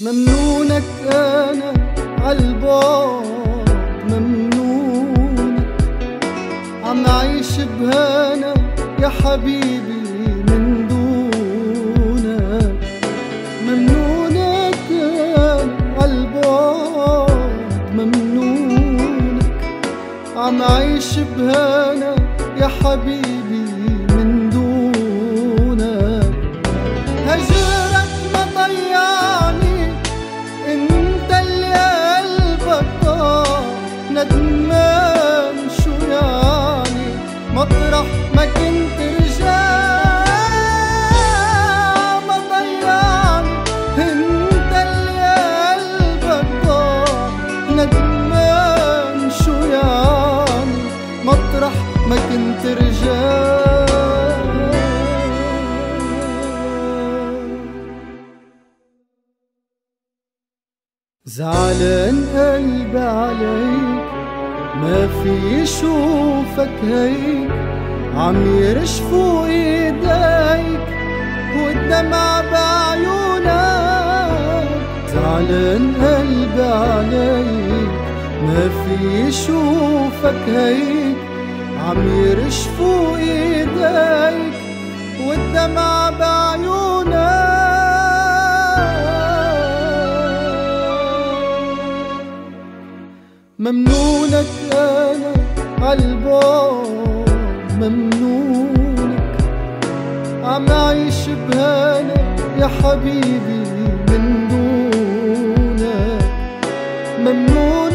ممنونك أنا عالبعد ممنونك. عم عيش بهانا يا حبيبي من دونك. ممنونك أنا عالبعد ممنونك. عم عيش بهانا يا حبيبي ما كنت رجع زعلان قلبي عليك ما في يشوفك هيك. عم يرشفوا إيديك والدمع بعيونك زعلان قلبي عليك ما في يشوفك هيك. عم يرشفوا إيديك والدمع بعيوني ممنونك أنا عالبعد ممنونك. عم أعيش بهانك يا حبيبي من دونك. ممنونك